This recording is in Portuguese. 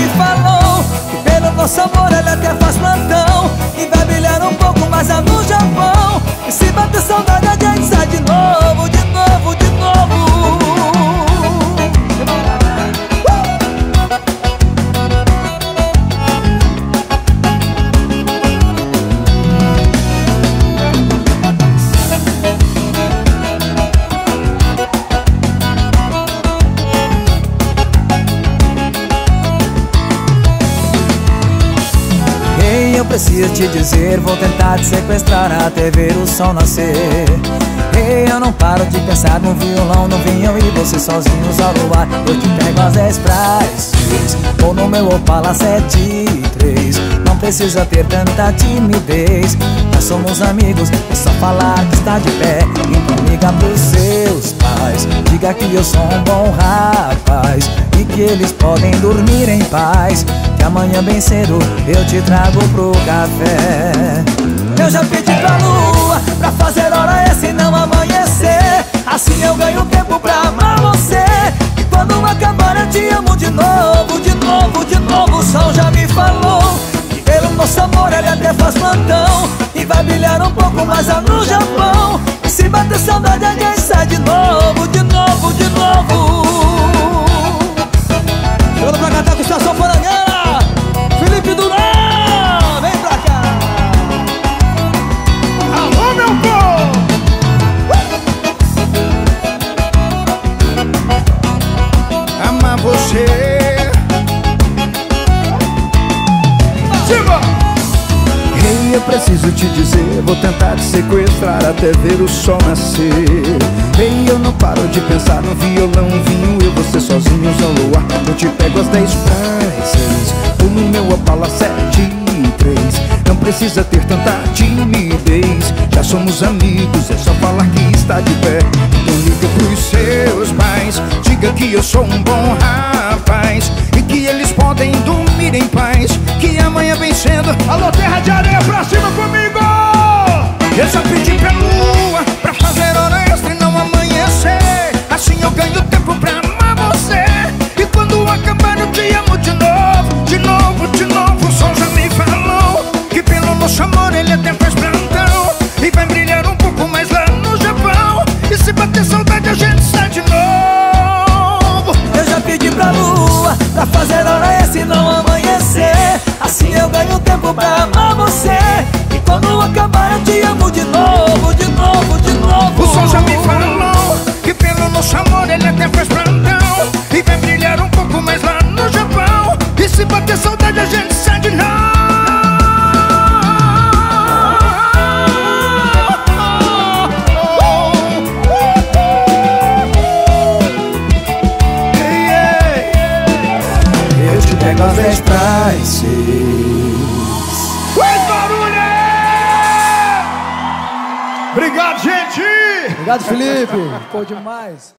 E falou que pelo nosso amor ela até faz plantão. Preciso te dizer, vou tentar te sequestrar até ver o sol nascer. Ei, eu não paro de pensar no violão, no vinho e você sozinhos ao luar Eu te pego às 10 pras seis, ou no meu Opala 73 Não precisa ter tanta timidez, nós somos amigos, é só falar que está de pé. Então liga pros seus pais, que eu sou um bom rapaz E que eles podem dormir em paz. Que amanhã bem cedo eu te trago pro café. Eu já pedi pra lua pra fazer hora extra e não amanhecer. Assim eu ganho tempo pra amar você. E quando acabar eu te amo de novo, de novo, de novo. O sol já me falou que pelo nosso amor ele até faz plantão. E vai brilhar um pouco mais lá no Japão. E se bater saudade a preciso te dizer, vou tentar te sequestrar até ver o sol nascer. Ei, eu não paro de pensar no violão, vinho, eu você sozinhos ao luar. Eu te pego às 10 para seis, no meu Opala 7 e 3. Não precisa ter tanta timidez, já somos amigos, é só falar que está de pé. Então liga pros seus pais, diga que eu sou um bom rapaz cedo, alô terra de areia pra cima comigo! Eu já pedi pouco mais lá no Japão E se bater saudade a gente sai de novo Eu te pego às 10 pras seis Faz barulho! Obrigado, gente! Obrigado, Felipe. Pô, demais.